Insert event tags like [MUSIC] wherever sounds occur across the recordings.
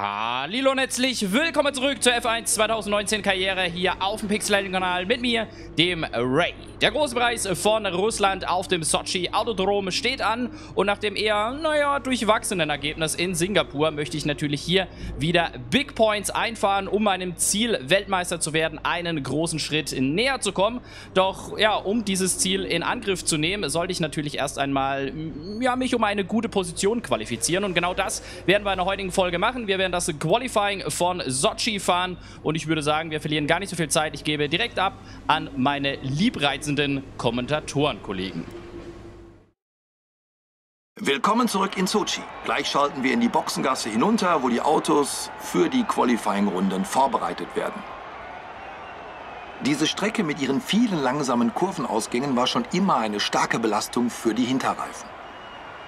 Hallo und herzlich willkommen zurück zur F1 2019 Karriere hier auf dem Pixel Kanal mit mir, dem Ray. Der große Preis von Russland auf dem Sochi Autodrom steht an und nach dem eher, naja, durchwachsenen Ergebnis in Singapur möchte ich natürlich hier wieder Big Points einfahren, um meinem Ziel Weltmeister zu werden, einen großen Schritt näher zu kommen. Doch ja, um dieses Ziel in Angriff zu nehmen, sollte ich natürlich erst einmal ja, mich um eine gute Position qualifizieren und genau das werden wir in der heutigen Folge machen. Wir werden werden das Qualifying von Sochi fahren. Und ich würde sagen, wir verlieren gar nicht so viel Zeit. Ich gebe direkt ab an meine liebreizenden Kommentatorenkollegen. Willkommen zurück in Sochi. Gleich schalten wir in die Boxengasse hinunter, wo die Autos für die Qualifying-Runden vorbereitet werden. Diese Strecke mit ihren vielen langsamen Kurvenausgängen war schon immer eine starke Belastung für die Hinterreifen.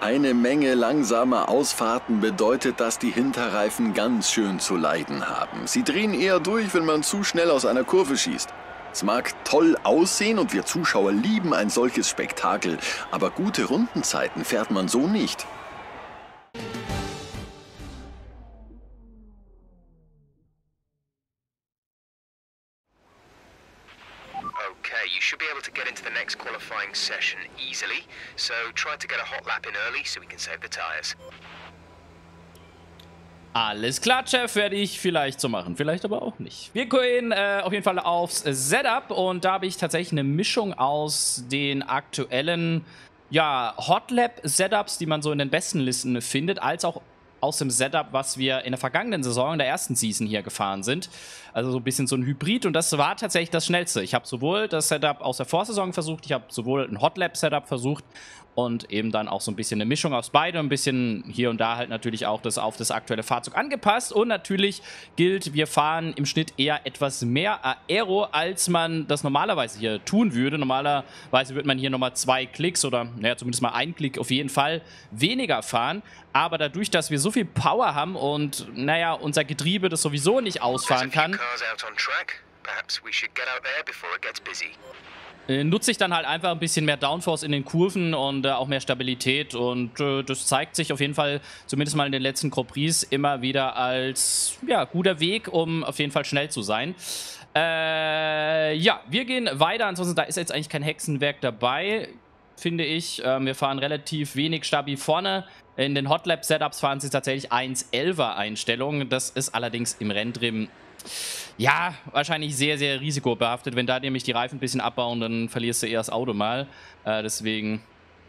Eine Menge langsamer Ausfahrten bedeutet, dass die Hinterreifen ganz schön zu leiden haben. Sie drehen eher durch, wenn man zu schnell aus einer Kurve schießt. Es mag toll aussehen und wir Zuschauer lieben ein solches Spektakel, aber gute Rundenzeiten fährt man so nicht. Should be able to get into the next qualifying session easily, so try to get a hot lap in early so we can save the tires. Alles klar, Chef, werde ich vielleicht so machen, vielleicht aber auch nicht. Wir gehen äh, auf jeden Fall aufs Setup und da habe ich tatsächlich eine Mischung aus den aktuellen ja, Hotlap-Setups, die man so in den besten Listen findet, als auch aus dem Setup, was wir in der vergangenen Saison, in der ersten Season hier gefahren sind. Also so ein bisschen so ein Hybrid und das war tatsächlich das Schnellste. Ich habe sowohl das Setup aus der Vorsaison versucht, ich habe sowohl ein Hotlap-Setup versucht und eben dann auch so ein bisschen eine Mischung aus beidem, ein bisschen hier und da halt natürlich auch das auf das aktuelle Fahrzeug angepasst. Und natürlich gilt, wir fahren im Schnitt eher etwas mehr Aero, als man das normalerweise hier tun würde. Normalerweise würde man hier nochmal zwei Klicks oder naja, zumindest mal einen Klick auf jeden Fall weniger fahren, aber dadurch, dass wir so viel Power haben und naja, unser Getriebe das sowieso nicht ausfahren kann, Perhaps we should get out there before it gets busy nutze ich dann halt einfach ein bisschen mehr Downforce in den Kurven und äh, auch mehr Stabilität und äh, das zeigt sich auf jeden Fall, zumindest mal in den letzten Grand Prix, immer wieder als ja, guter Weg, um auf jeden Fall schnell zu sein. Äh, ja, wir gehen weiter, ansonsten da ist jetzt eigentlich kein Hexenwerk dabei, finde ich. Ähm, wir fahren relativ wenig stabil vorne. In den Hotlap-Setups fahren sie tatsächlich 1.11er Einstellungen. Das ist allerdings im Renntrim ja, wahrscheinlich sehr, sehr risikobehaftet. Wenn da nämlich die Reifen ein bisschen abbauen, dann verlierst du eher das Auto mal. Äh, deswegen,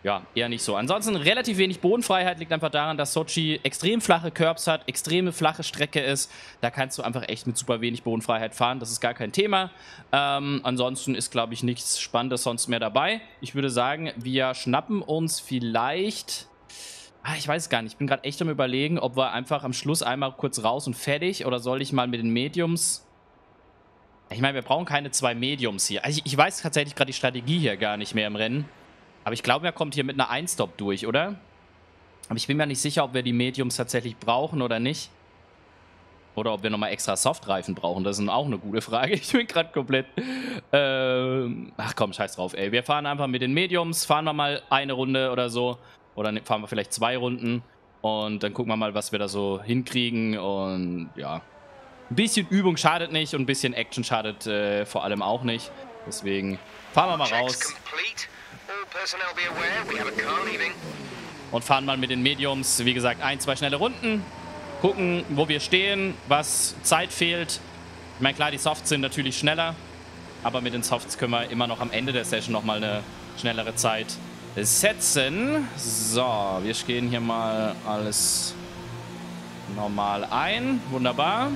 ja, eher nicht so. Ansonsten relativ wenig Bodenfreiheit liegt einfach daran, dass Sochi extrem flache Curbs hat, extreme flache Strecke ist. Da kannst du einfach echt mit super wenig Bodenfreiheit fahren. Das ist gar kein Thema. Ähm, ansonsten ist, glaube ich, nichts Spannendes sonst mehr dabei. Ich würde sagen, wir schnappen uns vielleicht Ah, ich weiß gar nicht. Ich bin gerade echt am überlegen, ob wir einfach am Schluss einmal kurz raus und fertig oder soll ich mal mit den Mediums... Ich meine, wir brauchen keine zwei Mediums hier. Also ich, ich weiß tatsächlich gerade die Strategie hier gar nicht mehr im Rennen. Aber ich glaube, er kommt hier mit einer Einstop durch, oder? Aber ich bin mir nicht sicher, ob wir die Mediums tatsächlich brauchen oder nicht. Oder ob wir nochmal extra Softreifen brauchen. Das ist auch eine gute Frage. [LAUGHS] Ich bin gerade komplett... Ähm, ach komm, scheiß drauf, ey. Wir fahren einfach mit den Mediums, fahren wir mal eine Runde oder so. Oder ne, fahren wir vielleicht zwei Runden und dann gucken wir mal, was wir da so hinkriegen. Und ja, ein bisschen Übung schadet nicht und ein bisschen Action schadet äh, vor allem auch nicht. Deswegen fahren wir mal raus. Und fahren mal mit den Mediums, wie gesagt, ein, zwei schnelle Runden. Gucken, wo wir stehen, was Zeit fehlt. Ich meine, klar, die Softs sind natürlich schneller. Aber mit den Softs können wir immer noch am Ende der Session nochmal eine schnellere Zeit setzen. So, wir gehen hier mal alles normal ein. Wunderbar.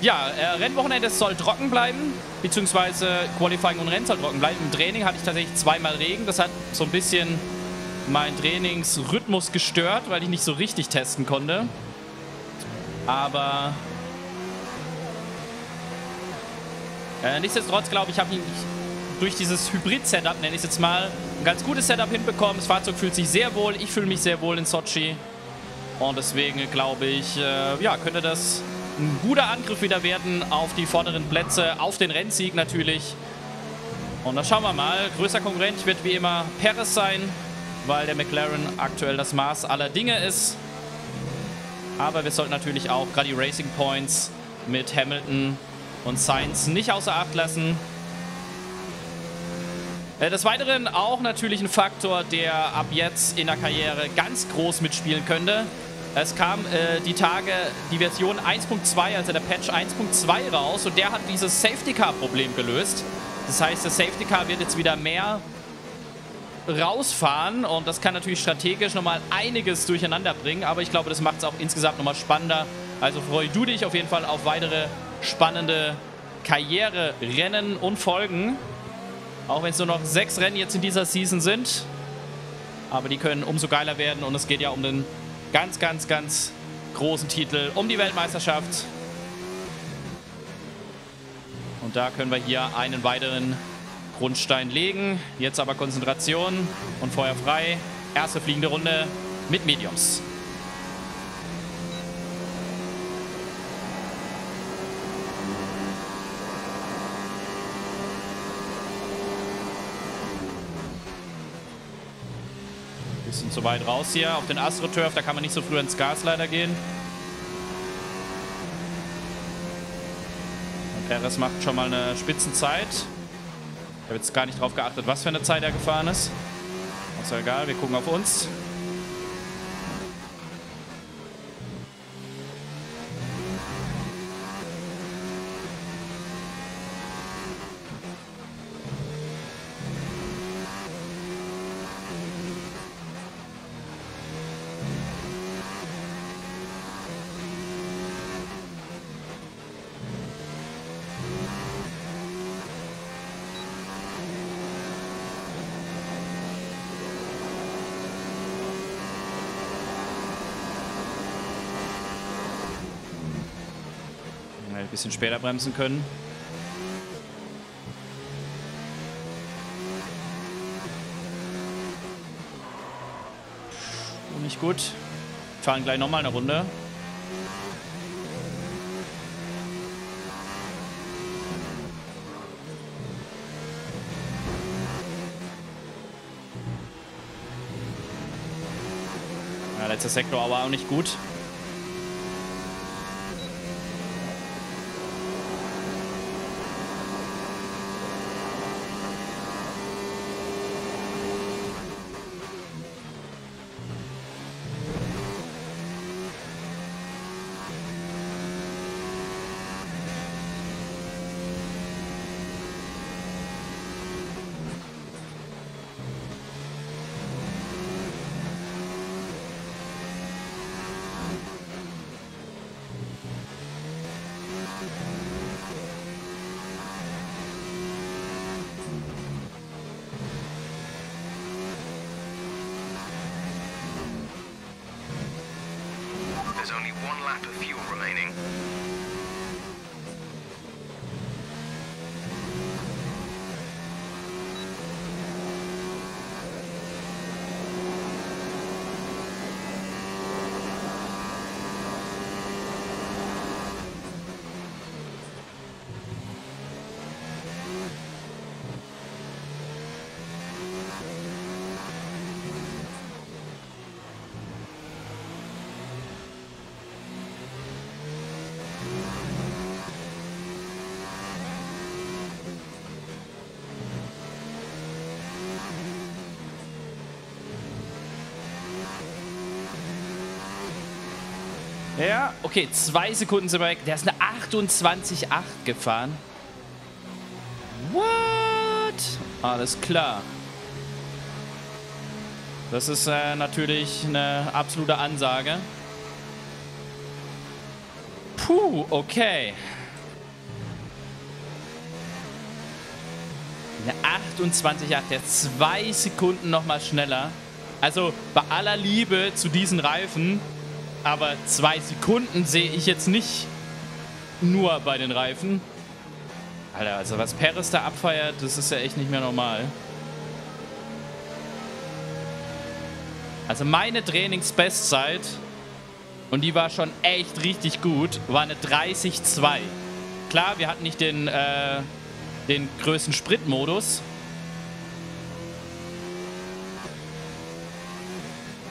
Ja, äh, Rennwochenende soll trocken bleiben, beziehungsweise Qualifying und Rennen soll trocken bleiben. Im Training hatte ich tatsächlich zweimal Regen. Das hat so ein bisschen meinen Trainingsrhythmus gestört, weil ich nicht so richtig testen konnte. Aber äh, nichtsdestotrotz glaube ich, habe ich durch dieses Hybrid-Setup, nenne ich es jetzt mal, ein ganz gutes Setup hinbekommen. Das Fahrzeug fühlt sich sehr wohl. Ich fühle mich sehr wohl in Sochi. Und deswegen glaube ich, äh, ja, könnte das ein guter Angriff wieder werden auf die vorderen Plätze, auf den Rennsieg natürlich. Und dann schauen wir mal. Größter Konkurrent wird wie immer Perez sein, weil der McLaren aktuell das Maß aller Dinge ist. Aber wir sollten natürlich auch gerade die Racing Points mit Hamilton und Sainz nicht außer Acht lassen. Äh, des Weiteren auch natürlich ein Faktor, der ab jetzt in der Karriere ganz groß mitspielen könnte. Es kam äh, die Tage die Version 1.2, also der Patch 1.2 raus und der hat dieses Safety Car Problem gelöst. Das heißt, das Safety Car wird jetzt wieder mehr rausfahren und das kann natürlich strategisch nochmal einiges durcheinander bringen, aber ich glaube, das macht es auch insgesamt nochmal spannender. Also freu du dich auf jeden Fall auf weitere spannende Karriere-Rennen und Folgen. Auch wenn es nur noch sechs Rennen jetzt in dieser Season sind. Aber die können umso geiler werden und es geht ja um den ganz, ganz, ganz großen Titel, um die Weltmeisterschaft. Und da können wir hier einen weiteren Grundstein legen. Jetzt aber Konzentration und Feuer frei. Erste fliegende Runde mit Mediums. Zu weit raus hier auf den AstroTurf. Da kann man nicht so früh ins Gas leider gehen. Und Perez macht schon mal eine Spitzenzeit. Ich habe jetzt gar nicht drauf geachtet, was für eine Zeit er gefahren ist. Ist ja egal, wir gucken auf uns. Ein bisschen später bremsen können. Nicht gut. Fahren gleich nochmal eine Runde. Ja, letzter Sektor aber auch nicht gut. One lap of fuel remaining. Ja, okay, zwei Sekunden sind wir weg. Der ist eine 28,8 gefahren. What? Alles klar. Das ist äh, natürlich eine absolute Ansage. Puh, okay. Eine 28,8, der zwei Sekunden nochmal schneller. Also bei aller Liebe zu diesen Reifen, aber zwei Sekunden sehe ich jetzt nicht nur bei den Reifen. Alter, also was Perez da abfeiert, das ist ja echt nicht mehr normal. Also meine Trainingsbestzeit, und die war schon echt richtig gut, war eine 30,2. Klar, wir hatten nicht den, äh, den größten Spritmodus.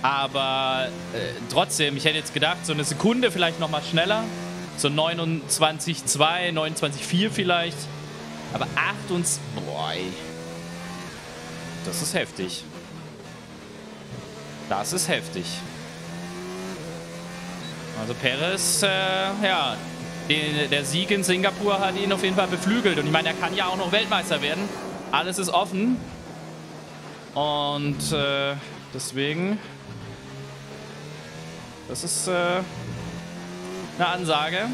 Aber äh, trotzdem, ich hätte jetzt gedacht, so eine Sekunde vielleicht nochmal schneller. So 29,2, 29,4 vielleicht. Aber 8 und... Boah, ey. Das ist heftig. Das ist heftig. Also Perez, äh, ja, den, der Sieg in Singapur hat ihn auf jeden Fall beflügelt. Und ich meine, er kann ja auch noch Weltmeister werden. Alles ist offen. Und äh, deswegen... Das ist äh, eine Ansage.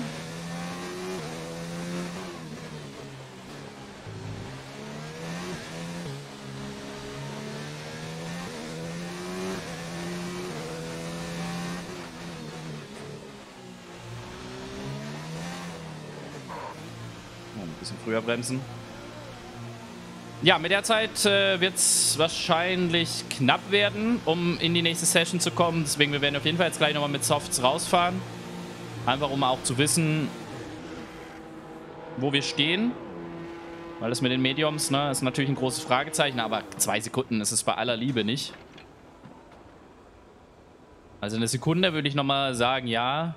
bisschen früher bremsen. Ja, mit der Zeit äh, wird es wahrscheinlich knapp werden, um in die nächste Session zu kommen. Deswegen, wir werden auf jeden Fall jetzt gleich nochmal mit Softs rausfahren. Einfach, um auch zu wissen, wo wir stehen. Weil das mit den Mediums, ne, ist natürlich ein großes Fragezeichen, aber zwei Sekunden ist es bei aller Liebe nicht. Also eine Sekunde würde ich nochmal sagen, ja.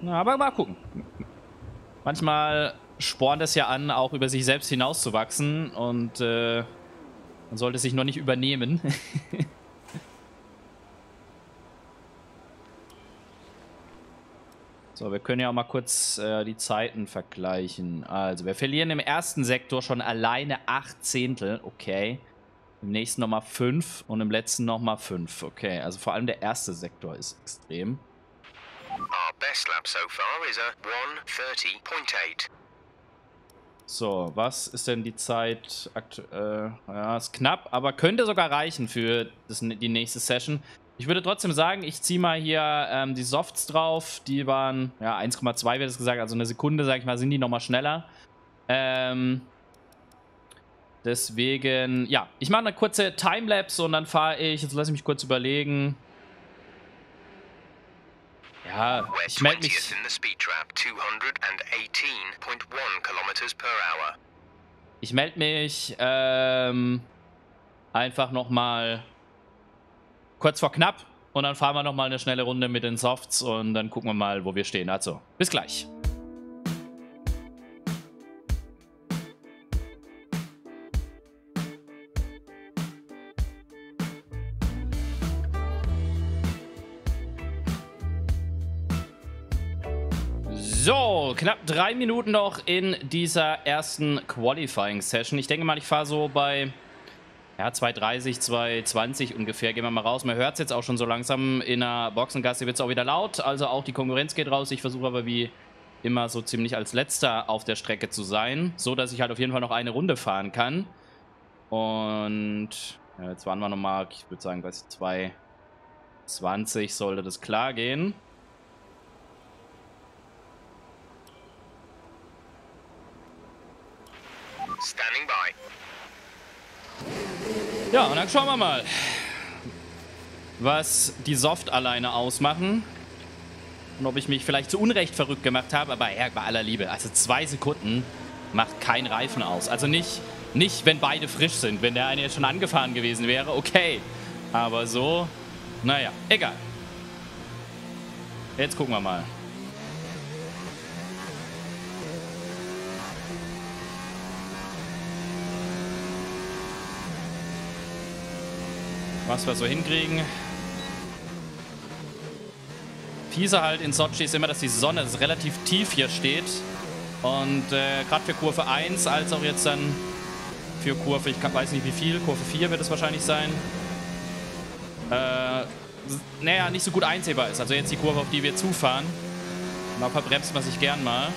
Na, aber mal gucken. Manchmal spornt es ja an, auch über sich selbst hinauszuwachsen und äh, man sollte sich noch nicht übernehmen. [LAUGHS] so, wir können ja auch mal kurz äh, die Zeiten vergleichen. Also, wir verlieren im ersten Sektor schon alleine 8 Zehntel. Okay. Im nächsten nochmal 5 und im letzten nochmal 5. Okay, also vor allem der erste Sektor ist extrem. Our best lap so far is a 130.8. So, was ist denn die Zeit? Äh, ja, ist knapp, aber könnte sogar reichen für das, die nächste Session. Ich würde trotzdem sagen, ich ziehe mal hier ähm, die Softs drauf. Die waren, ja, 1,2 wird es gesagt, also eine Sekunde, sag ich mal, sind die nochmal schneller. Ähm, deswegen, ja, ich mache eine kurze Timelapse und dann fahre ich, jetzt lasse ich mich kurz überlegen, ja, ich melde mich. Ich melde mich ähm, einfach nochmal kurz vor knapp und dann fahren wir nochmal eine schnelle Runde mit den Softs und dann gucken wir mal, wo wir stehen. Also, bis gleich. Knapp drei Minuten noch in dieser ersten Qualifying-Session. Ich denke mal, ich fahre so bei ja, 2,30, 2,20 ungefähr. Gehen wir mal raus. Man hört es jetzt auch schon so langsam. In der Boxengasse wird es auch wieder laut. Also auch die Konkurrenz geht raus. Ich versuche aber wie immer so ziemlich als letzter auf der Strecke zu sein. So, dass ich halt auf jeden Fall noch eine Runde fahren kann. Und ja, jetzt waren wir nochmal, ich würde sagen, bei 2,20 sollte das klar gehen. Standing by. Ja, und dann schauen wir mal, was die Soft alleine ausmachen. Und ob ich mich vielleicht zu Unrecht verrückt gemacht habe, aber ja, bei aller Liebe. Also zwei Sekunden macht kein Reifen aus. Also nicht, nicht, wenn beide frisch sind. Wenn der eine jetzt schon angefahren gewesen wäre, okay. Aber so, naja, egal. Jetzt gucken wir mal. Was wir so hinkriegen. Fiese halt in Sochi ist immer, dass die Sonne ist relativ tief hier steht. Und äh, gerade für Kurve 1, als auch jetzt dann für Kurve, ich weiß nicht wie viel, Kurve 4 wird es wahrscheinlich sein, äh, naja, nicht so gut einsehbar ist. Also jetzt die Kurve, auf die wir zufahren. Da verbremst man sich gern mal.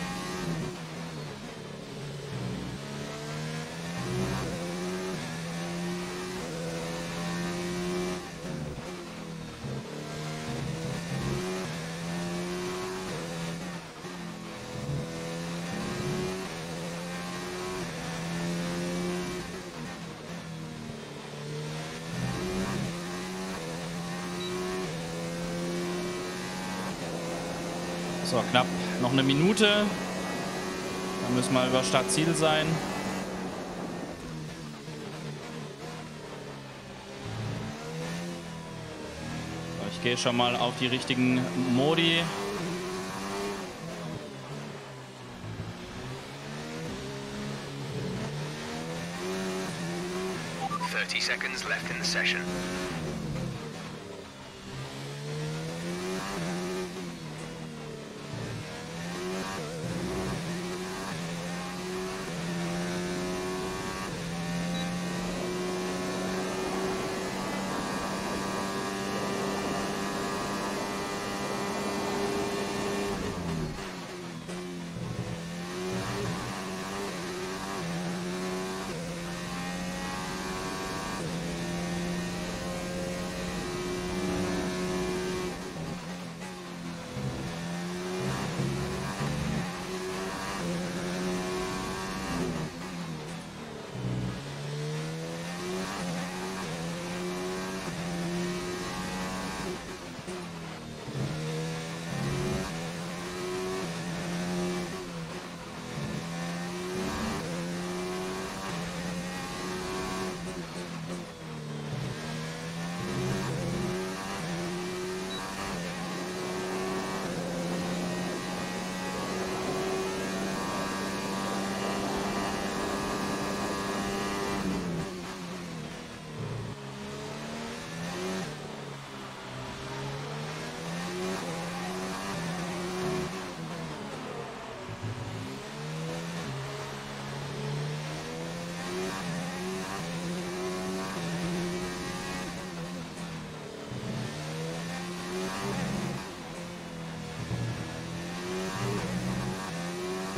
So, knapp noch eine Minute. Dann müssen wir über Startziel sein. Ich gehe schon mal auf die richtigen Modi. Thirty seconds left in the session.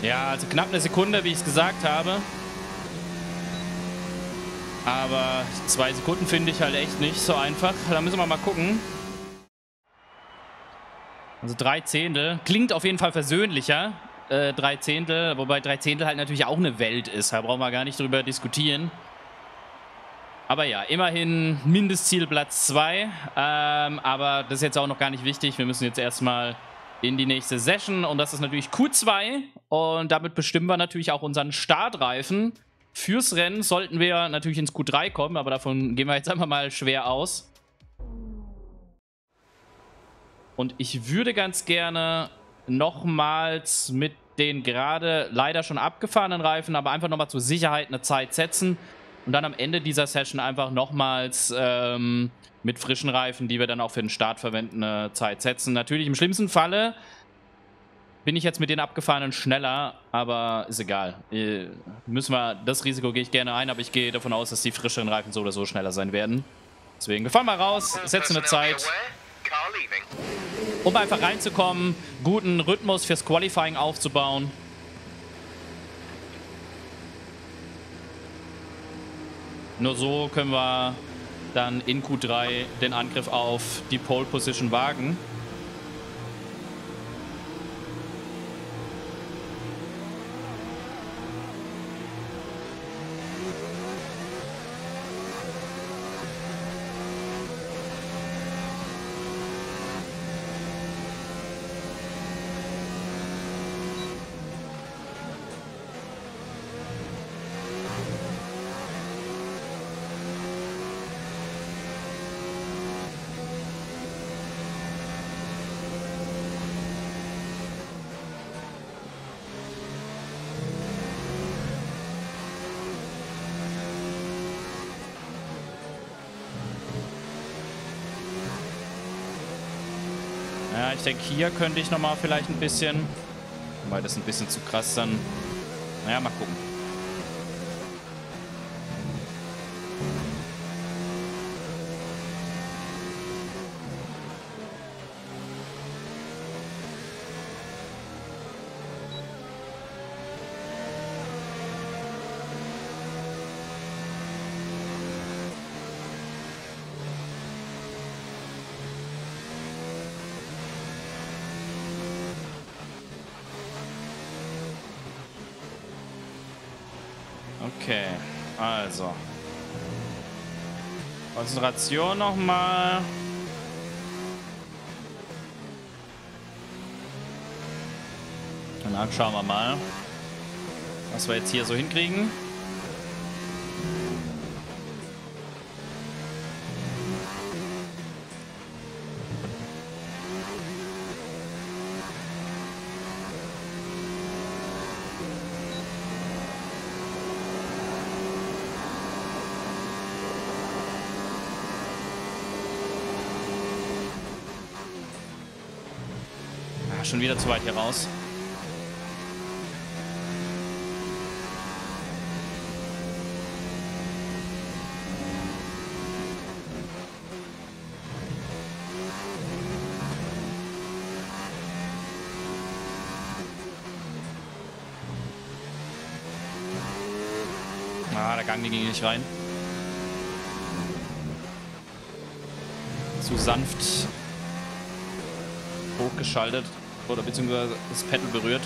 Ja, also knapp eine Sekunde, wie ich es gesagt habe. Aber zwei Sekunden finde ich halt echt nicht so einfach. Da müssen wir mal gucken. Also drei Zehntel. Klingt auf jeden Fall versöhnlicher. Äh, drei Zehntel, wobei drei Zehntel halt natürlich auch eine Welt ist. Da brauchen wir gar nicht drüber diskutieren. Aber ja, immerhin Mindestziel Platz 2. Ähm, aber das ist jetzt auch noch gar nicht wichtig. Wir müssen jetzt erstmal in die nächste Session. Und das ist natürlich Q2. Und damit bestimmen wir natürlich auch unseren Startreifen. Fürs Rennen sollten wir natürlich ins Q3 kommen, aber davon gehen wir jetzt einfach mal schwer aus. Und ich würde ganz gerne nochmals mit den gerade leider schon abgefahrenen Reifen, aber einfach nochmal zur Sicherheit eine Zeit setzen und dann am Ende dieser Session einfach nochmals ähm, mit frischen Reifen, die wir dann auch für den Start verwenden, eine Zeit setzen. Natürlich im schlimmsten Falle bin ich jetzt mit den abgefahrenen schneller, aber ist egal. Äh, müssen wir, das Risiko gehe ich gerne ein, aber ich gehe davon aus, dass die frischeren Reifen so oder so schneller sein werden. Deswegen, wir fahren mal raus, setzen eine Zeit, um einfach reinzukommen, guten Rhythmus fürs Qualifying aufzubauen. Nur so können wir dann in Q3 den Angriff auf die Pole Position wagen. Ich denke, hier könnte ich nochmal vielleicht ein bisschen... Weil das ein bisschen zu krass dann... Naja, mal gucken. Okay, also. Konzentration nochmal. Und dann schauen wir mal, was wir jetzt hier so hinkriegen. Schon wieder zu weit hier raus. Ah, der Gang ging nicht rein. Zu sanft hochgeschaltet oder beziehungsweise das Pedal berührt.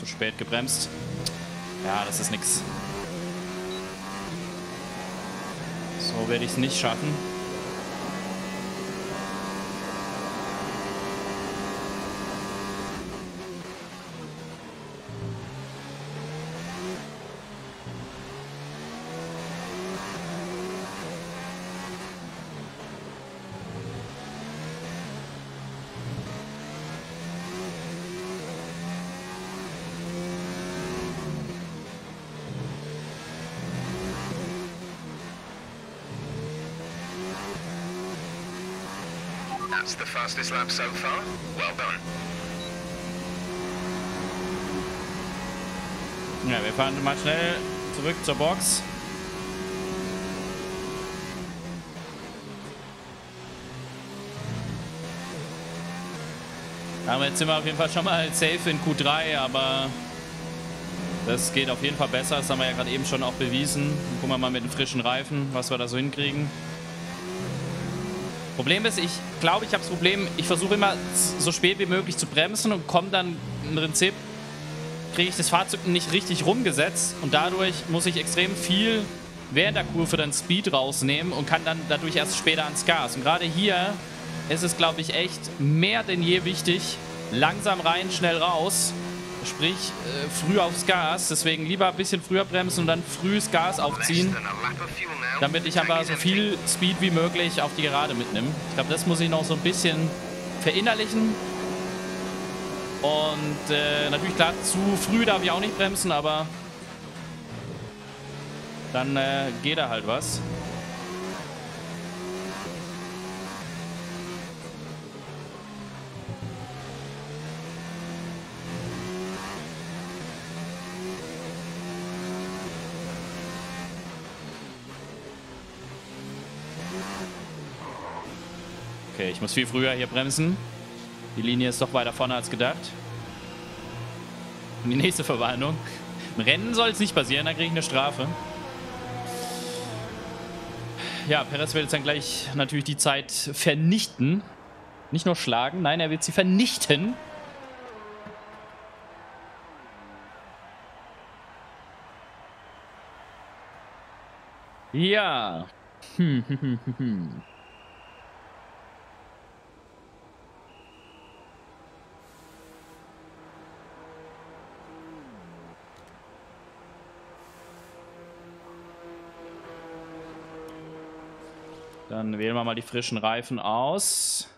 Zu spät gebremst. Ja, das ist nix. So werde ich es nicht schaffen. That's the fastest lap so far. Well done. Ja, wir fahren mal schnell zurück zur Box. Aber jetzt sind wir auf jeden Fall schon mal safe in Q3, aber das geht auf jeden Fall besser. Das haben wir ja gerade eben schon auch bewiesen. Gucken wir mal mit den frischen Reifen, was wir da so hinkriegen. Problem ist, ich glaube, ich habe das Problem, ich versuche immer so spät wie möglich zu bremsen und komme dann im Prinzip, kriege ich das Fahrzeug nicht richtig rumgesetzt und dadurch muss ich extrem viel während der Kurve dann Speed rausnehmen und kann dann dadurch erst später ans Gas. Und gerade hier ist es, glaube ich, echt mehr denn je wichtig, langsam rein, schnell raus. Sprich, äh, früh aufs Gas. Deswegen lieber ein bisschen früher bremsen und dann früh das Gas aufziehen, damit ich aber so viel Speed wie möglich auf die Gerade mitnehme. Ich glaube, das muss ich noch so ein bisschen verinnerlichen. Und äh, natürlich klar, zu früh darf ich auch nicht bremsen, aber dann äh, geht da halt was. Ich muss viel früher hier bremsen. Die Linie ist doch weiter vorne als gedacht. Und die nächste Verwarnung. Im Rennen soll es nicht passieren, da kriege ich eine Strafe. Ja, Perez wird jetzt dann gleich natürlich die Zeit vernichten. Nicht nur schlagen, nein, er wird sie vernichten. Ja. Hm, hm, hm, hm, Dann wählen wir mal die frischen Reifen aus.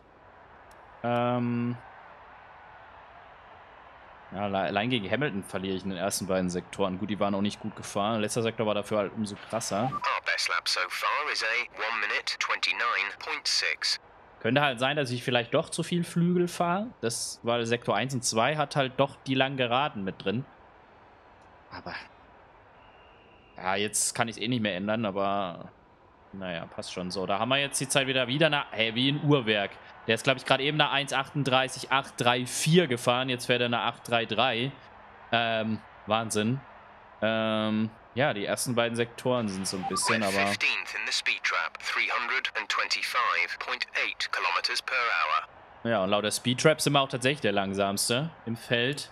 Ähm ja, alle- allein gegen Hamilton verliere ich in den ersten beiden Sektoren. Gut, die waren auch nicht gut gefahren. Letzter Sektor war dafür halt umso krasser. Our best lap so far is a 1 minute 29.6. Könnte halt sein, dass ich vielleicht doch zu viel Flügel fahre. Das, weil Sektor 1 und 2 hat halt doch die langen Geraden mit drin. Aber. Ja, jetzt kann ich es eh nicht mehr ändern, aber. Naja, passt schon so. Da haben wir jetzt die Zeit wieder wieder nach. Hey, wie ein Uhrwerk. Der ist, glaube ich, gerade eben eine 1,38,834 gefahren. Jetzt fährt er eine 8,33. Ähm, Wahnsinn. Ähm, ja, die ersten beiden Sektoren sind so ein bisschen, aber. 15th in the speed trap, 325.8 kilometers per hour. Ja, und laut der Speedtrap sind wir auch tatsächlich der langsamste im Feld.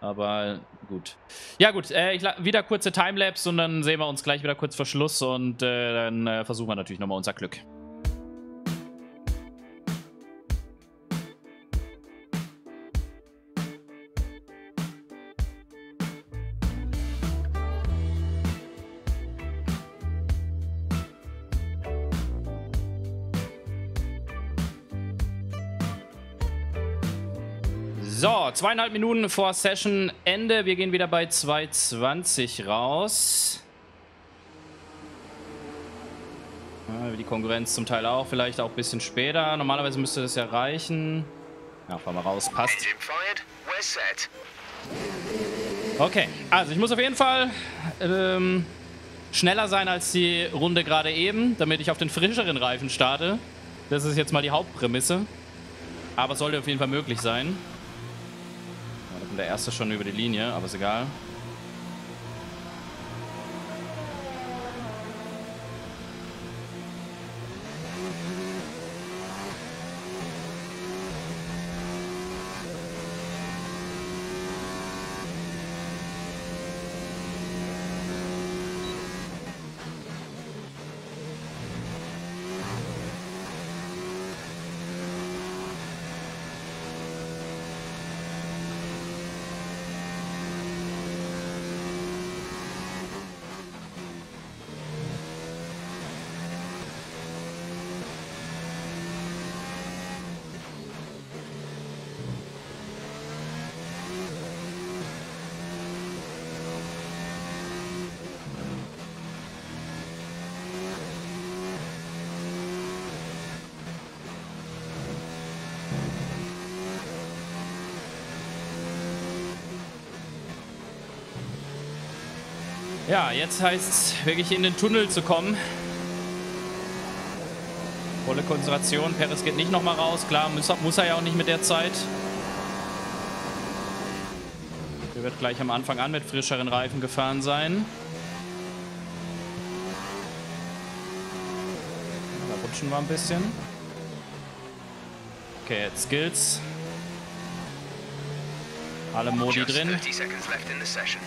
Aber gut. Ja, gut, äh, ich wieder kurze Timelapse und dann sehen wir uns gleich wieder kurz vor Schluss und äh, dann äh, versuchen wir natürlich nochmal unser Glück. Zweieinhalb Minuten vor Session Ende. Wir gehen wieder bei 2,20 raus. Die Konkurrenz zum Teil auch, vielleicht auch ein bisschen später. Normalerweise müsste das ja reichen. Ja, fahren wir raus, passt. Okay, also ich muss auf jeden Fall ähm, schneller sein als die Runde gerade eben, damit ich auf den frischeren Reifen starte. Das ist jetzt mal die Hauptprämisse. Aber sollte auf jeden Fall möglich sein. Kommt der erste schon über die Linie, aber ist egal. Jetzt heißt es wirklich in den Tunnel zu kommen. Volle Konzentration. Perez geht nicht nochmal raus. Klar, muss, muss er ja auch nicht mit der Zeit. Er wird gleich am Anfang an mit frischeren Reifen gefahren sein. Da rutschen wir ein bisschen. Okay, jetzt Skills. Alle Modi drin. 30 seconds left in the session.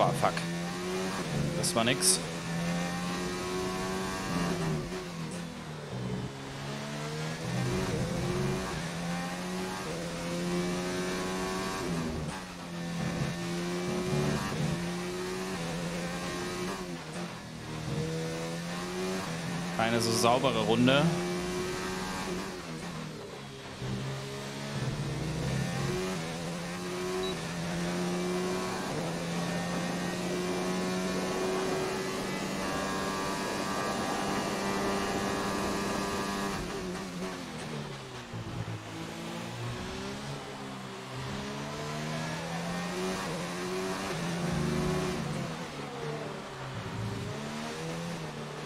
Boah, fuck. Das war nix. Keine so saubere Runde.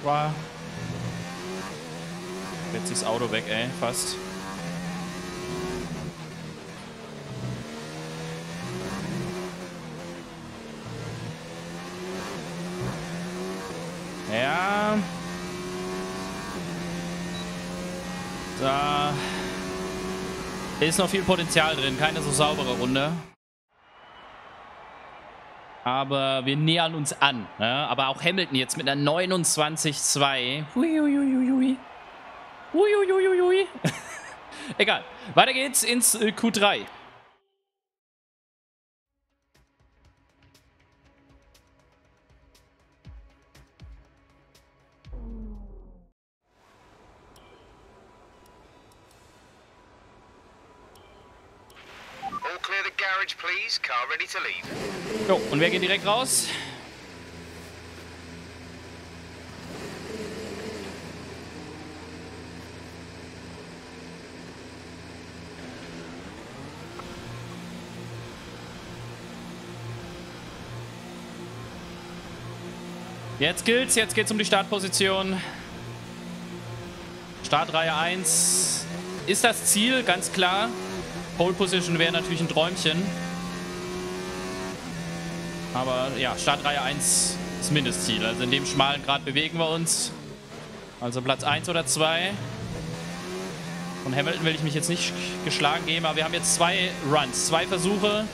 War. Jetzt ist das Auto weg, ey, fast. Ja. Da ist noch viel Potenzial drin. Keine so saubere Runde. Aber wir nähern uns an. Ja? Aber auch Hamilton jetzt mit einer 29-2. Huiuiuiui. Huiuiuiui. [LAUGHS] Egal. Weiter geht's ins äh, Q3. Garage, please. Car ready to leave. Jo, und wer geht direkt raus? Jetzt gilt's, jetzt geht's um die Startposition. Startreihe 1 ist das Ziel, ganz klar. Pole Position wäre natürlich ein Träumchen. Aber ja, Startreihe 1 ist Mindestziel. Also in dem schmalen Grad bewegen wir uns. Also Platz 1 oder 2. Von Hamilton will ich mich jetzt nicht geschlagen geben, aber wir haben jetzt zwei Runs, zwei Versuche.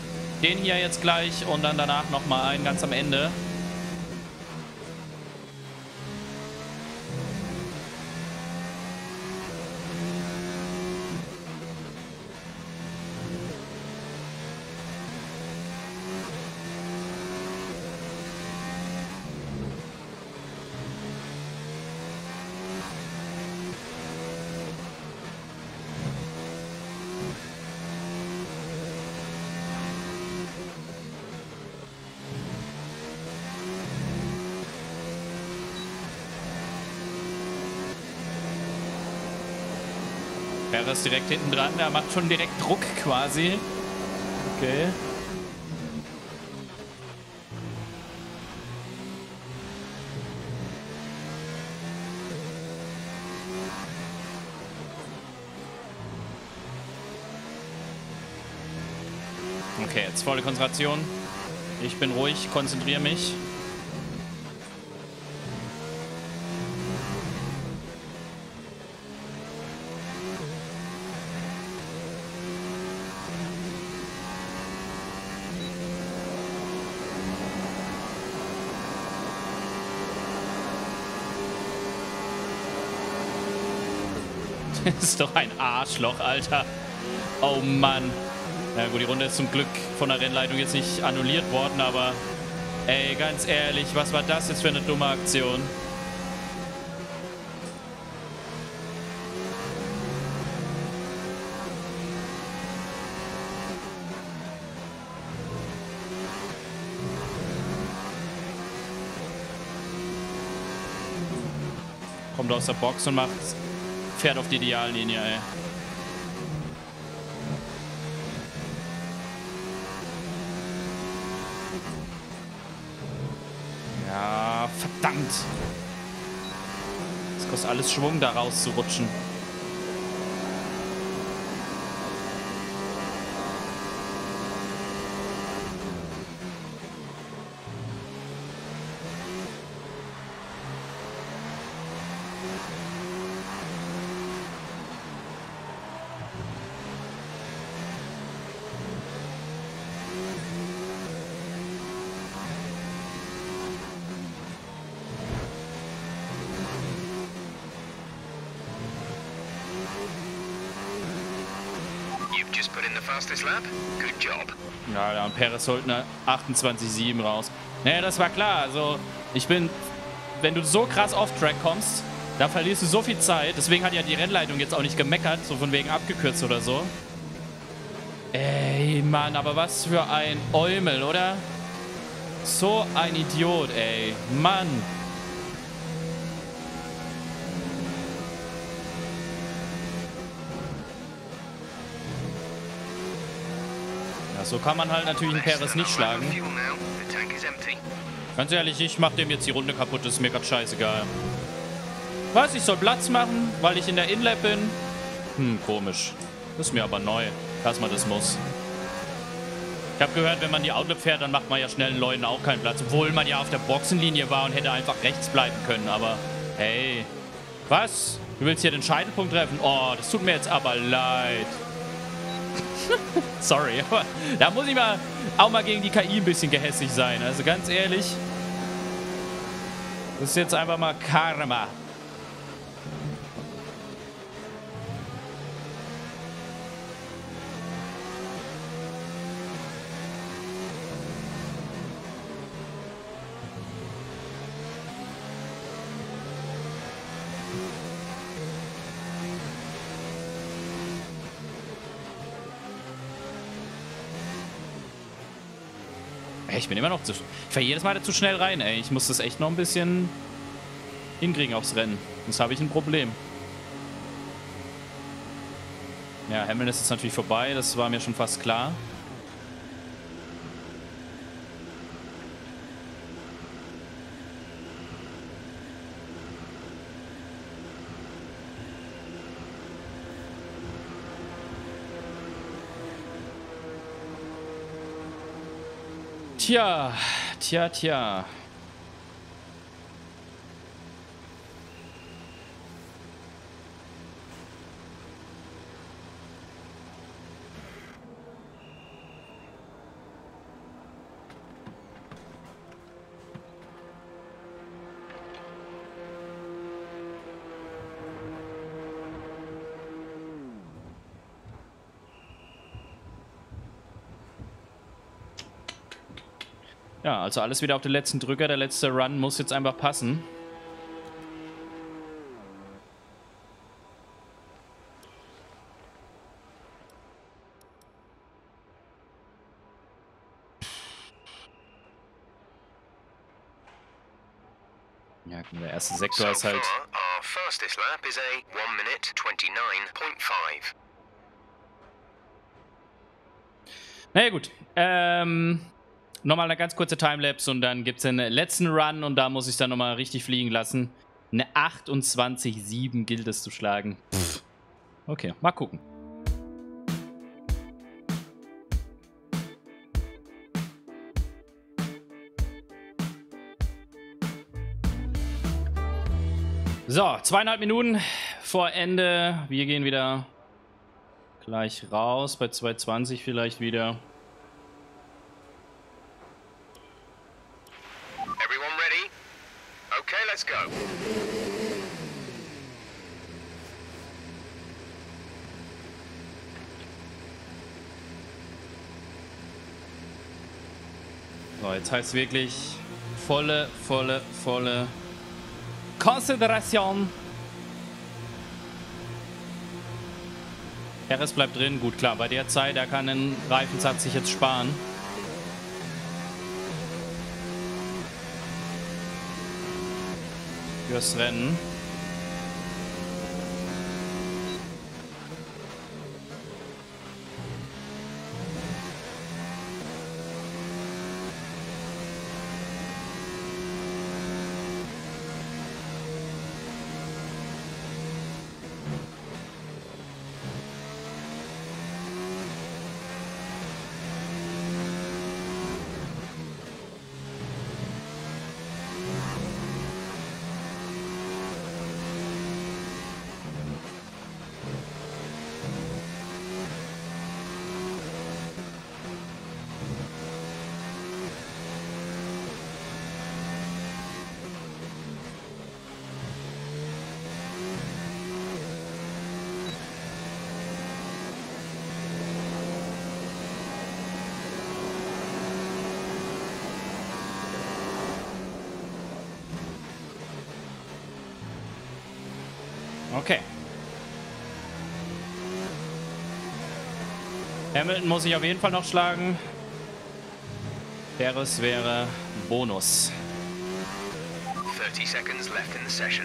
Den hier jetzt gleich und dann danach nochmal einen ganz am Ende. Perez direkt hinten dran, der macht schon direkt Druck quasi. Okay. Okay, jetzt volle Konzentration. Ich bin ruhig, konzentriere mich. [LAUGHS] ist doch ein Arschloch, Alter. Oh Mann. Na gut, die Runde ist zum Glück von der Rennleitung jetzt nicht annulliert worden, aber ey, ganz ehrlich, was war das jetzt für eine dumme Aktion? Kommt aus der Box und macht fährt auf die Ideallinie, ey. Ja, verdammt. Es kostet alles Schwung, da rauszurutschen. You've just put in the fastest lap. Good job. Eine 28,7 raus. Naja, das war klar. Also, ich bin, wenn du so krass off-Track kommst, da verlierst du so viel Zeit. Deswegen hat ja die Rennleitung jetzt auch nicht gemeckert, so von wegen abgekürzt oder so. Ey, Mann, aber was für ein Eumel, oder? So ein Idiot, ey. Mann. So kann man halt natürlich than a nicht schlagen. Ganz ehrlich, ich mach dem jetzt die Runde kaputt, das ist mir grad scheißegal. Was, ich soll Platz machen, weil ich in der Inlap bin? Hm, komisch. Das ist mir aber neu, dass man das muss. Ich habe gehört, wenn man die Outlap fährt, dann macht man ja schnell den Leuten auch keinen Platz. Obwohl man ja auf der Boxenlinie war und hätte einfach rechts bleiben können. Aber hey, was? Du willst hier den Scheitelpunkt treffen? Oh, das tut mir jetzt aber leid. [LAUGHS] Sorry, aber da muss ich mal auch mal gegen die KI ein bisschen gehässig sein. Also ganz ehrlich, das ist jetzt einfach mal Karma. Bin immer noch zu. Ich fahre jedes Mal zu schnell rein, ey. Ich muss das echt noch ein bisschen hinkriegen aufs Rennen. Sonst habe ich ein Problem. Ja, Hamilton ist jetzt natürlich vorbei. Das war mir schon fast klar. Tja, tja, tja. Ja, also alles wieder auf den letzten Drücker. Der letzte Run muss jetzt einfach passen. Ja, der erste Sektor ist halt... fastest lap is a 1 minute 29.5. Naja gut, ähm, nochmal eine ganz kurze Timelapse und dann gibt es den letzten Run und da muss ich dann nochmal richtig fliegen lassen. Eine 28,7 gilt es zu schlagen. Pff. Okay, mal gucken. So, zweieinhalb Minuten vor Ende. Wir gehen wieder gleich raus. Bei 220 vielleicht wieder. Everyone ready? Okay, let's go. Jetzt heißt wirklich volle, volle, volle Konzentration. Perez bleibt drin. Gut, klar, bei der Zeit, er kann den Reifensatz sich jetzt sparen. Fürs Rennen. Okay. Hamilton muss ich auf jeden Fall noch schlagen. Perez wäre Bonus. 30 seconds left in the session.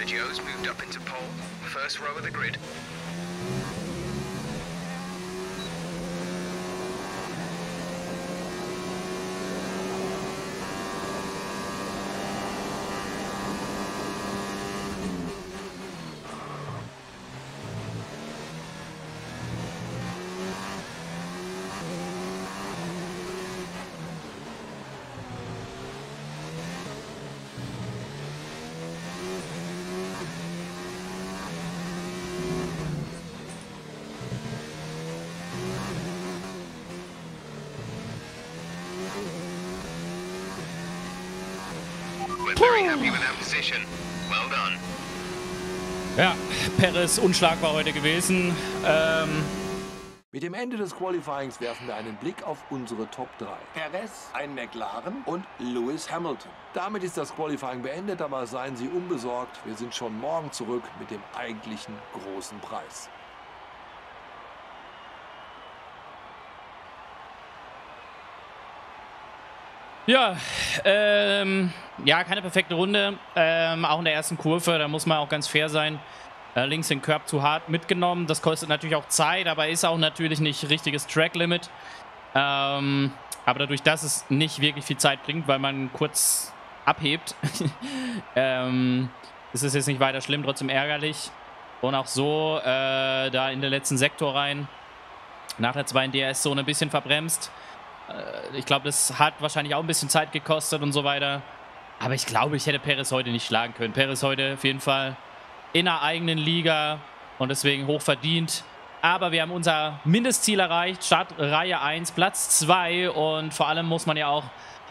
Sergio's moved up into pole, first row of the grid. Perez unschlagbar heute gewesen. Ähm, Mit dem Ende des Qualifyings werfen wir einen Blick auf unsere Top 3. Perez, ein McLaren und Lewis Hamilton. Damit ist das Qualifying beendet, aber seien Sie unbesorgt, wir sind schon morgen zurück mit dem eigentlichen großen Preis. Ja, ähm, ja, keine perfekte Runde. Ähm, auch in der ersten Kurve, da muss man auch ganz fair sein. Äh, links den Curb zu hart mitgenommen. Das kostet natürlich auch Zeit, aber ist auch natürlich nicht richtiges Track-Limit. Ähm, aber dadurch, dass es nicht wirklich viel Zeit bringt, weil man kurz abhebt, [LAUGHS] ähm, ist es jetzt nicht weiter schlimm, trotzdem ärgerlich. Und auch so äh, da in den letzten Sektor rein. Nach der zweiten DRS-Zone ein bisschen verbremst. Äh, ich glaube, das hat wahrscheinlich auch ein bisschen Zeit gekostet und so weiter. Aber ich glaube, ich hätte Perez heute nicht schlagen können. Perez heute auf jeden Fall in der eigenen Liga und deswegen hoch verdient. Aber wir haben unser Mindestziel erreicht. Startreihe 1, Platz 2. Und vor allem muss man ja auch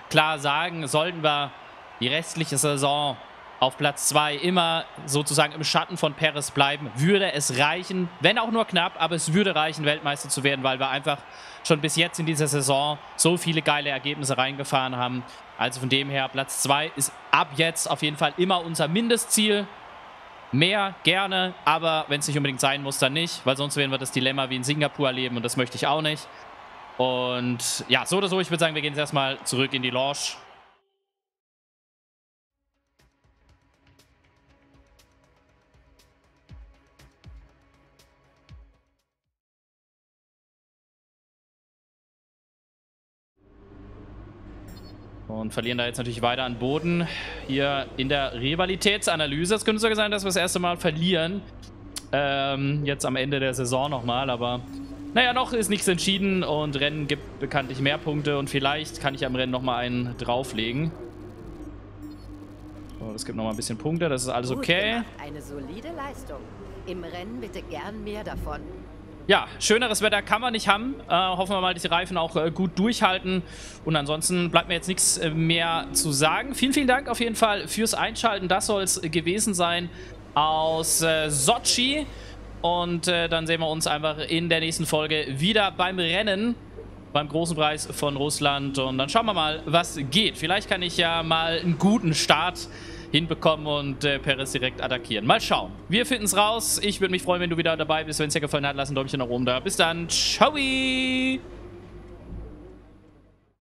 klar sagen, sollten wir die restliche Saison auf Platz 2 immer sozusagen im Schatten von Perez bleiben, würde es reichen, wenn auch nur knapp, aber es würde reichen, Weltmeister zu werden, weil wir einfach schon bis jetzt in dieser Saison so viele geile Ergebnisse reingefahren haben. Also von dem her, Platz 2 ist ab jetzt auf jeden Fall immer unser Mindestziel. Mehr gerne, aber wenn es nicht unbedingt sein muss, dann nicht, weil sonst werden wir das Dilemma wie in Singapur erleben und das möchte ich auch nicht. Und ja, so oder so, ich würde sagen, wir gehen jetzt erstmal zurück in die Lounge Und verlieren da jetzt natürlich weiter an Boden. Hier in der Rivalitätsanalyse. Es könnte sogar sein, dass wir das erste Mal verlieren. Ähm, jetzt am Ende der Saison nochmal, aber... Naja, noch ist nichts entschieden und Rennen gibt bekanntlich mehr Punkte und vielleicht kann ich am Rennen nochmal einen drauflegen. So, das gibt nochmal ein bisschen Punkte, das ist alles okay. Eine solide Leistung. Im Rennen bitte gern mehr davon. Ja, schöneres Wetter kann man nicht haben. Äh, hoffen wir mal, dass die Reifen auch äh, gut durchhalten. Und ansonsten bleibt mir jetzt nichts äh, mehr zu sagen. Vielen, vielen Dank auf jeden Fall fürs Einschalten. Das soll es gewesen sein aus äh, Sochi. Und äh, dann sehen wir uns einfach in der nächsten Folge wieder beim Rennen. Beim großen Preis von Russland. Und dann schauen wir mal, was geht. Vielleicht kann ich ja mal einen guten Start hinbekommen und äh, Perez direkt attackieren. Mal schauen. Wir finden es raus. Ich würde mich freuen, wenn du wieder dabei bist. Wenn es dir gefallen hat, lass ein Däumchen nach oben da. Bis dann. Ciao.